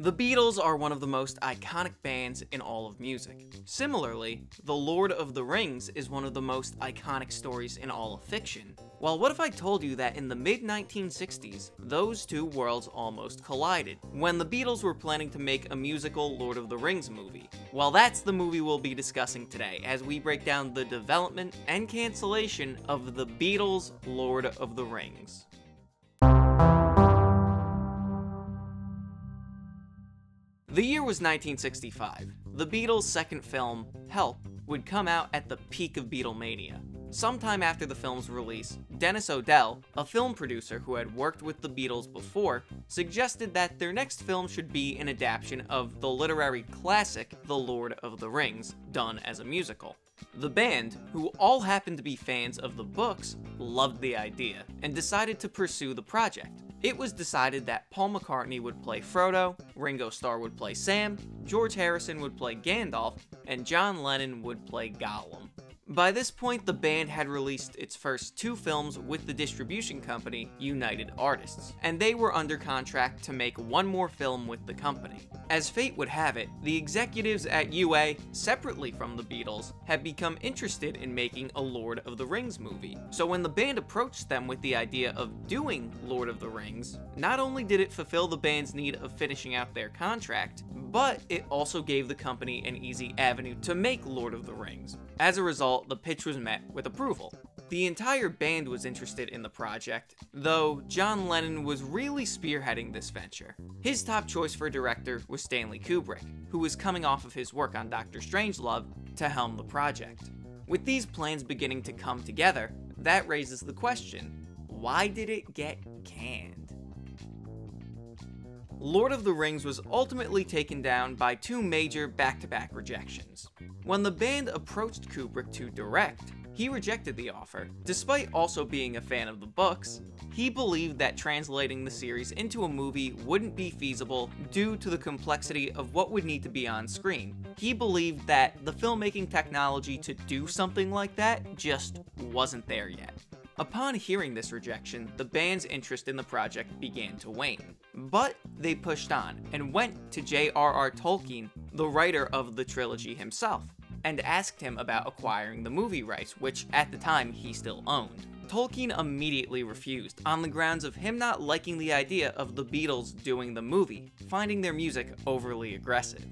The Beatles are one of the most iconic bands in all of music. Similarly, The Lord of the Rings is one of the most iconic stories in all of fiction. Well, what if I told you that in the mid 1960s, those two worlds almost collided, when the Beatles were planning to make a musical Lord of the Rings movie? Well, that's the movie we'll be discussing today, as we break down the development and cancellation of the Beatles' Lord of the Rings. The year was 1965. The Beatles' second film, Help, would come out at the peak of Beatlemania. Sometime after the film's release, Dennis O'Dell, a film producer who had worked with the Beatles before, suggested that their next film should be an adaptation of the literary classic The Lord of the Rings, done as a musical. The band, who all happened to be fans of the books, loved the idea and decided to pursue the project. It was decided that Paul McCartney would play Frodo, Ringo Starr would play Sam, George Harrison would play Gandalf, and John Lennon would play Gollum. By this point, the band had released its first two films with the distribution company, United Artists, and they were under contract to make one more film with the company. As fate would have it, the executives at UA, separately from the Beatles, had become interested in making a Lord of the Rings movie. So when the band approached them with the idea of doing Lord of the Rings, not only did it fulfill the band's need of finishing out their contract, but it also gave the company an easy avenue to make Lord of the Rings. As a result, the pitch was met with approval. The entire band was interested in the project, though John Lennon was really spearheading this venture. His top choice for director was Stanley Kubrick, who was coming off of his work on Doctor Strangelove to helm the project. With these plans beginning to come together, that raises the question, why did it get canned? Lord of the Rings was ultimately taken down by two major back-to-back -back rejections. When the band approached Kubrick to direct, he rejected the offer. Despite also being a fan of the books, he believed that translating the series into a movie wouldn't be feasible due to the complexity of what would need to be on screen. He believed that the filmmaking technology to do something like that just wasn't there yet. Upon hearing this rejection, the band's interest in the project began to wane. But they pushed on and went to J.R.R. Tolkien, the writer of the trilogy himself, and asked him about acquiring the movie rights, which at the time he still owned. Tolkien immediately refused, on the grounds of him not liking the idea of the Beatles doing the movie, finding their music overly aggressive.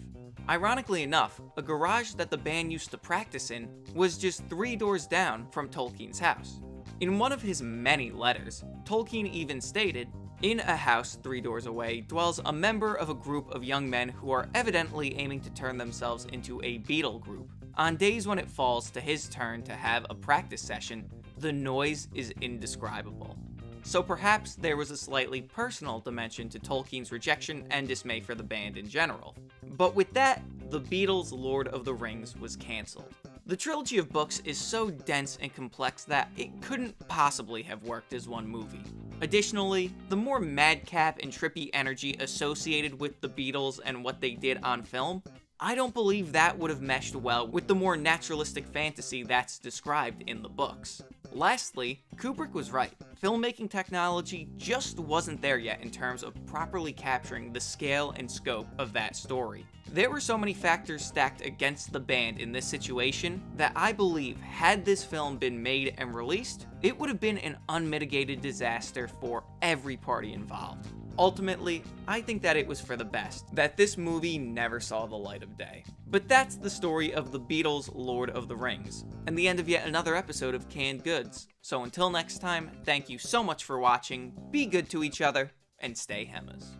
Ironically enough, a garage that the band used to practice in was just three doors down from Tolkien's house. In one of his many letters, Tolkien even stated, in a house three doors away dwells a member of a group of young men who are evidently aiming to turn themselves into a Beatle group. On days when it falls to his turn to have a practice session, the noise is indescribable. So perhaps there was a slightly personal dimension to Tolkien's rejection and dismay for the band in general. But with that, the Beatles' Lord of the Rings was cancelled. The trilogy of books is so dense and complex that it couldn't possibly have worked as one movie. Additionally, the more madcap and trippy energy associated with the Beatles and what they did on film, I don't believe that would have meshed well with the more naturalistic fantasy that's described in the books. Lastly, Kubrick was right. Filmmaking technology just wasn't there yet in terms of properly capturing the scale and scope of that story. There were so many factors stacked against the band in this situation that I believe had this film been made and released, it would have been an unmitigated disaster for every party involved. Ultimately, I think that it was for the best, that this movie never saw the light of day. But that's the story of the Beatles' Lord of the Rings, and the end of yet another episode of Canned Goods. So until next time, thank you so much for watching, be good to each other, and stay Hemmas.